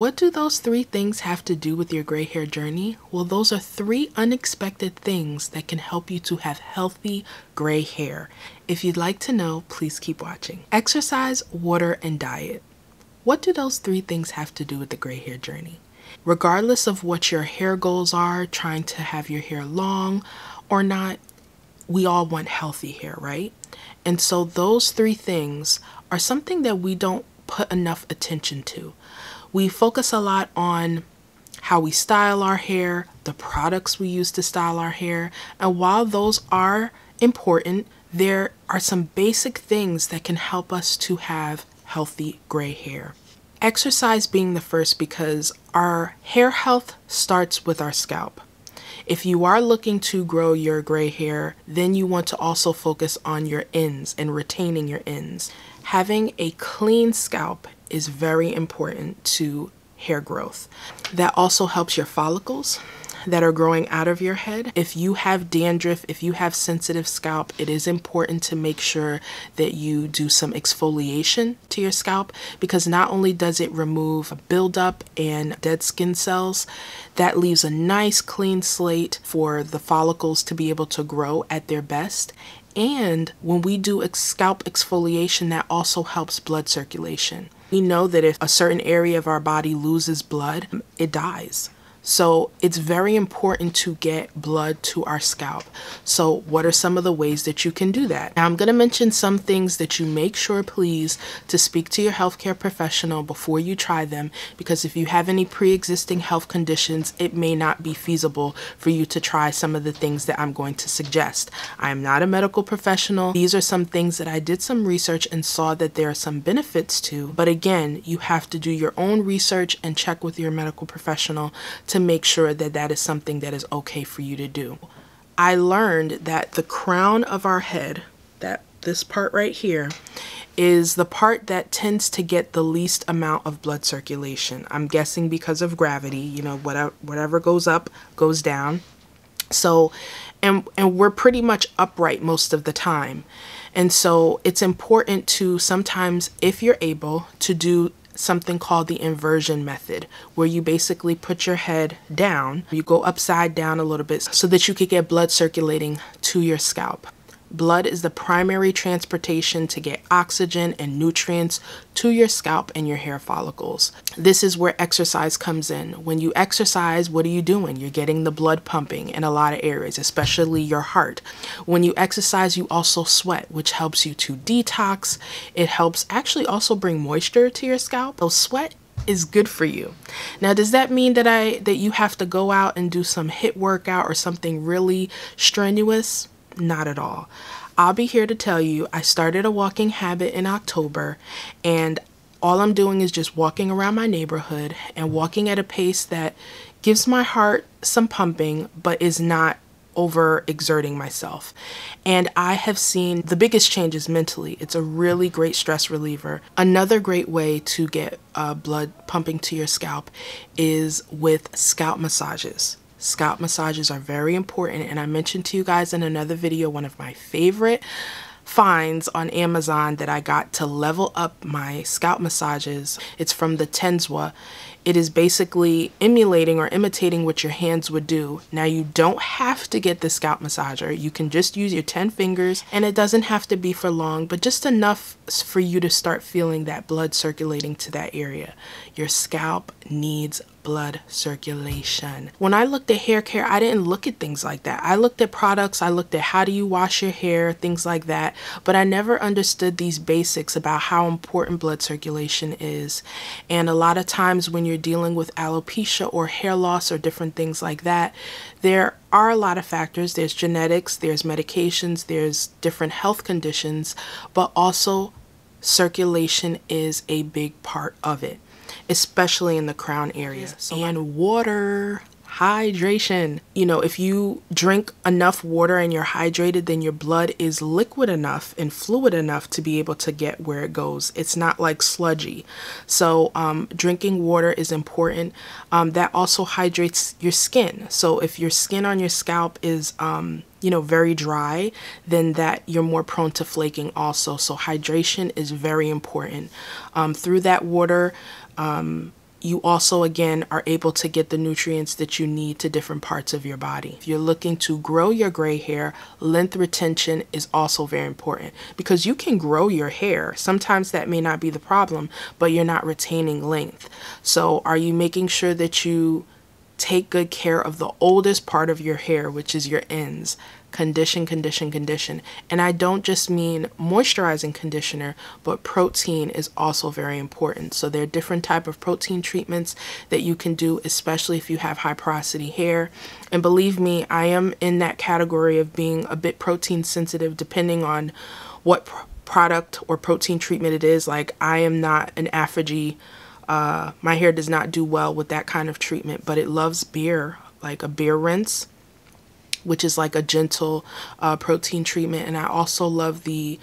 What do those three things have to do with your gray hair journey? Well, those are three unexpected things that can help you to have healthy gray hair. If you'd like to know, please keep watching. Exercise, water, and diet. What do those three things have to do with the gray hair journey? Regardless of what your hair goals are, trying to have your hair long or not, we all want healthy hair, right? And so those three things are something that we don't put enough attention to. We focus a lot on how we style our hair, the products we use to style our hair, and while those are important, there are some basic things that can help us to have healthy gray hair. Exercise being the first because our hair health starts with our scalp. If you are looking to grow your gray hair, then you want to also focus on your ends and retaining your ends. Having a clean scalp is very important to hair growth. That also helps your follicles that are growing out of your head. If you have dandruff, if you have sensitive scalp, it is important to make sure that you do some exfoliation to your scalp because not only does it remove buildup and dead skin cells, that leaves a nice clean slate for the follicles to be able to grow at their best. And when we do scalp exfoliation, that also helps blood circulation. We know that if a certain area of our body loses blood, it dies. So it's very important to get blood to our scalp. So what are some of the ways that you can do that? Now I'm going to mention some things that you make sure please to speak to your healthcare professional before you try them because if you have any pre-existing health conditions, it may not be feasible for you to try some of the things that I'm going to suggest. I am not a medical professional. These are some things that I did some research and saw that there are some benefits to. But again, you have to do your own research and check with your medical professional to to make sure that that is something that is okay for you to do. I learned that the crown of our head, that this part right here, is the part that tends to get the least amount of blood circulation. I'm guessing because of gravity, you know, whatever whatever goes up goes down. So and and we're pretty much upright most of the time. And so it's important to sometimes if you're able to do something called the inversion method, where you basically put your head down, you go upside down a little bit so that you could get blood circulating to your scalp. Blood is the primary transportation to get oxygen and nutrients to your scalp and your hair follicles. This is where exercise comes in. When you exercise, what are you doing? You're getting the blood pumping in a lot of areas, especially your heart. When you exercise, you also sweat, which helps you to detox. It helps actually also bring moisture to your scalp. So sweat is good for you. Now, does that mean that I that you have to go out and do some HIIT workout or something really strenuous? Not at all. I'll be here to tell you I started a walking habit in October and all I'm doing is just walking around my neighborhood and walking at a pace that gives my heart some pumping but is not over exerting myself. And I have seen the biggest changes mentally. It's a really great stress reliever. Another great way to get uh, blood pumping to your scalp is with scalp massages. Scalp massages are very important and I mentioned to you guys in another video one of my favorite finds on Amazon that I got to level up my scalp massages. It's from the Tenswa. It is basically emulating or imitating what your hands would do. Now you don't have to get the scalp massager. You can just use your 10 fingers and it doesn't have to be for long, but just enough for you to start feeling that blood circulating to that area. Your scalp needs blood circulation. When I looked at hair care, I didn't look at things like that. I looked at products, I looked at how do you wash your hair, things like that, but I never understood these basics about how important blood circulation is. And a lot of times when you're dealing with alopecia or hair loss or different things like that, there are a lot of factors. There's genetics, there's medications, there's different health conditions, but also circulation is a big part of it especially in the crown area. And water hydration. You know, if you drink enough water and you're hydrated, then your blood is liquid enough and fluid enough to be able to get where it goes. It's not like sludgy. So, um, drinking water is important. Um, that also hydrates your skin. So, if your skin on your scalp is, um, you know, very dry, then that you're more prone to flaking also. So, hydration is very important. Um, through that water, um, you also again are able to get the nutrients that you need to different parts of your body. If you're looking to grow your gray hair, length retention is also very important because you can grow your hair. Sometimes that may not be the problem, but you're not retaining length. So are you making sure that you take good care of the oldest part of your hair, which is your ends? Condition, condition, condition. And I don't just mean moisturizing conditioner, but protein is also very important. So there are different type of protein treatments that you can do, especially if you have high porosity hair. And believe me, I am in that category of being a bit protein sensitive depending on what pr product or protein treatment it is. Like I am not an ApHogee. Uh, my hair does not do well with that kind of treatment, but it loves beer, like a beer rinse which is like a gentle uh, protein treatment. And I also love the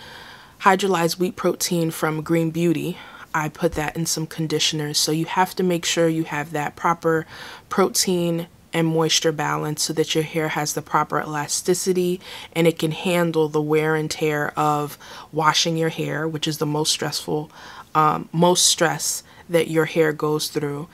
hydrolyzed wheat protein from Green Beauty. I put that in some conditioners. So you have to make sure you have that proper protein and moisture balance so that your hair has the proper elasticity and it can handle the wear and tear of washing your hair, which is the most stressful, um, most stress that your hair goes through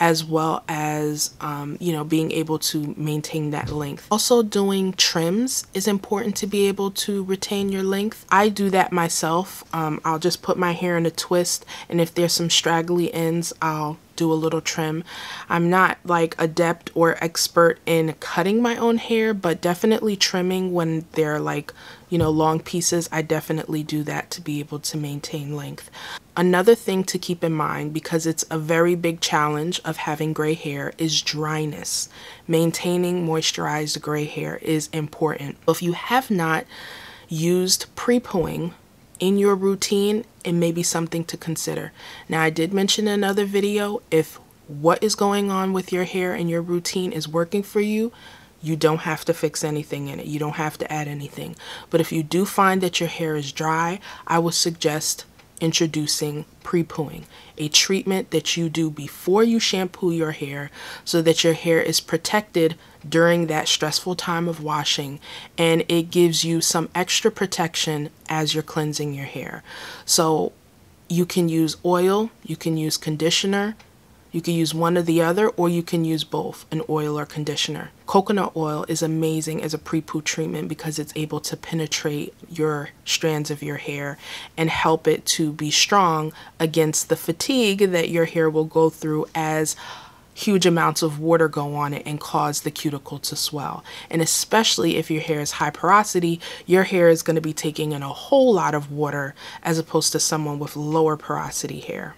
as well as um, you know being able to maintain that length also doing trims is important to be able to retain your length I do that myself um, I'll just put my hair in a twist and if there's some straggly ends I'll do a little trim. I'm not like adept or expert in cutting my own hair, but definitely trimming when they're like, you know, long pieces. I definitely do that to be able to maintain length. Another thing to keep in mind, because it's a very big challenge of having gray hair, is dryness. Maintaining moisturized gray hair is important. If you have not used pre-pooing in your routine, it may be something to consider. Now, I did mention in another video, if what is going on with your hair and your routine is working for you, you don't have to fix anything in it. You don't have to add anything. But if you do find that your hair is dry, I would suggest introducing pre-pooing, a treatment that you do before you shampoo your hair so that your hair is protected during that stressful time of washing and it gives you some extra protection as you're cleansing your hair. So you can use oil, you can use conditioner, you can use one or the other, or you can use both, an oil or conditioner. Coconut oil is amazing as a pre-poo treatment because it's able to penetrate your strands of your hair and help it to be strong against the fatigue that your hair will go through as huge amounts of water go on it and cause the cuticle to swell. And especially if your hair is high porosity, your hair is going to be taking in a whole lot of water as opposed to someone with lower porosity hair.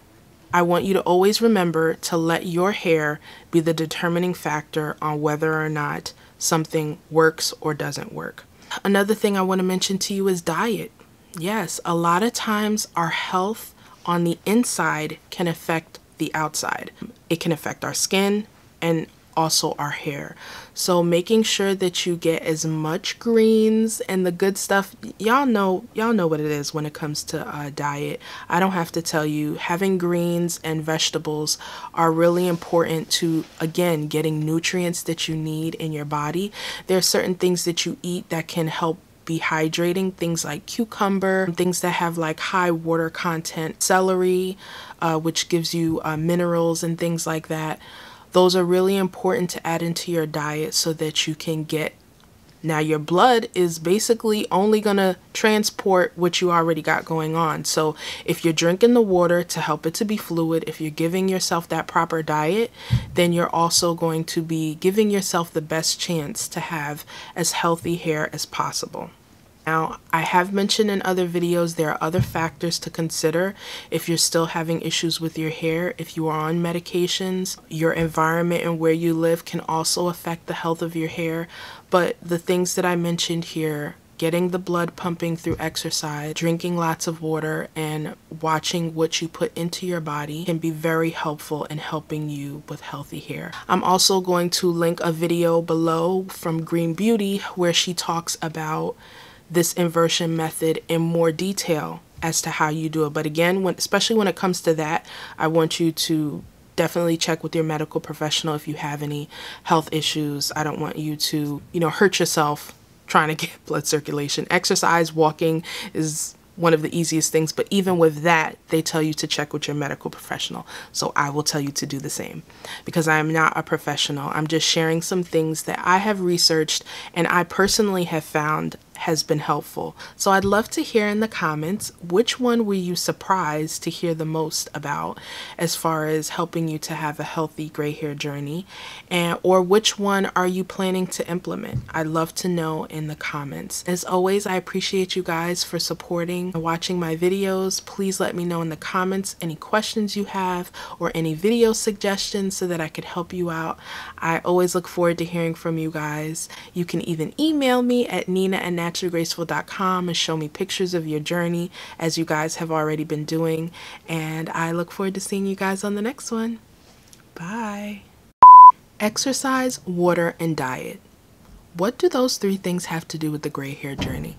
I want you to always remember to let your hair be the determining factor on whether or not something works or doesn't work. Another thing I want to mention to you is diet. Yes, a lot of times our health on the inside can affect the outside. It can affect our skin and also our hair. So making sure that you get as much greens and the good stuff, y'all know, y'all know what it is when it comes to uh, diet. I don't have to tell you, having greens and vegetables are really important to, again, getting nutrients that you need in your body. There are certain things that you eat that can help be hydrating things like cucumber things that have like high water content celery uh, which gives you uh, minerals and things like that those are really important to add into your diet so that you can get now your blood is basically only going to transport what you already got going on. So if you're drinking the water to help it to be fluid, if you're giving yourself that proper diet, then you're also going to be giving yourself the best chance to have as healthy hair as possible. Now, I have mentioned in other videos there are other factors to consider if you're still having issues with your hair, if you are on medications, your environment and where you live can also affect the health of your hair. But the things that I mentioned here getting the blood pumping through exercise, drinking lots of water, and watching what you put into your body can be very helpful in helping you with healthy hair. I'm also going to link a video below from Green Beauty where she talks about this inversion method in more detail as to how you do it. But again, when, especially when it comes to that, I want you to definitely check with your medical professional if you have any health issues. I don't want you to, you know, hurt yourself trying to get blood circulation. Exercise, walking is one of the easiest things, but even with that, they tell you to check with your medical professional. So I will tell you to do the same because I am not a professional. I'm just sharing some things that I have researched and I personally have found has been helpful. So I'd love to hear in the comments which one were you surprised to hear the most about as far as helping you to have a healthy gray hair journey and or which one are you planning to implement? I'd love to know in the comments. As always, I appreciate you guys for supporting and watching my videos. Please let me know in the comments any questions you have or any video suggestions so that I could help you out. I always look forward to hearing from you guys. You can even email me at nina and naturallygraysful.com and show me pictures of your journey as you guys have already been doing. And I look forward to seeing you guys on the next one. Bye. Exercise, water, and diet. What do those three things have to do with the gray hair journey?